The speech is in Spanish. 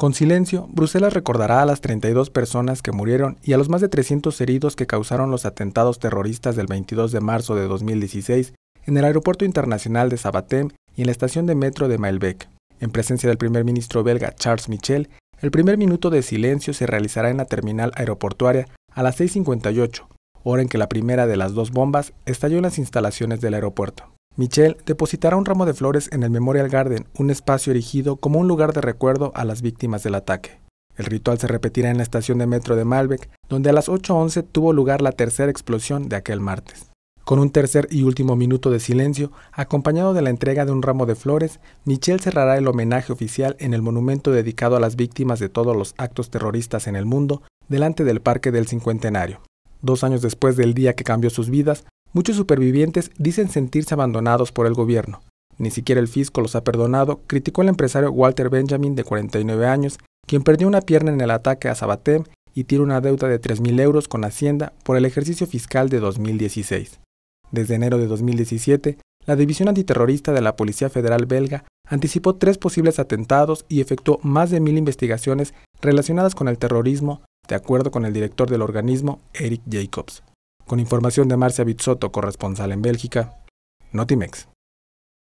Con silencio, Bruselas recordará a las 32 personas que murieron y a los más de 300 heridos que causaron los atentados terroristas del 22 de marzo de 2016 en el Aeropuerto Internacional de Sabatem y en la estación de metro de Maelbeek. En presencia del primer ministro belga Charles Michel, el primer minuto de silencio se realizará en la terminal aeroportuaria a las 6.58, hora en que la primera de las dos bombas estalló en las instalaciones del aeropuerto. Michel depositará un ramo de flores en el Memorial Garden, un espacio erigido como un lugar de recuerdo a las víctimas del ataque. El ritual se repetirá en la estación de metro de Malbec, donde a las 8.11 tuvo lugar la tercera explosión de aquel martes. Con un tercer y último minuto de silencio, acompañado de la entrega de un ramo de flores, Michel cerrará el homenaje oficial en el monumento dedicado a las víctimas de todos los actos terroristas en el mundo, delante del Parque del Cincuentenario. Dos años después del día que cambió sus vidas, muchos supervivientes dicen sentirse abandonados por el gobierno. Ni siquiera el fisco los ha perdonado, criticó el empresario Walter Benjamin, de 49 años, quien perdió una pierna en el ataque a Sabatem y tiene una deuda de 3.000 euros con Hacienda por el ejercicio fiscal de 2016. Desde enero de 2017, la División Antiterrorista de la Policía Federal belga anticipó tres posibles atentados y efectuó más de mil investigaciones relacionadas con el terrorismo de acuerdo con el director del organismo, Eric Jacobs. Con información de Marcia Bizzotto, corresponsal en Bélgica, Notimex.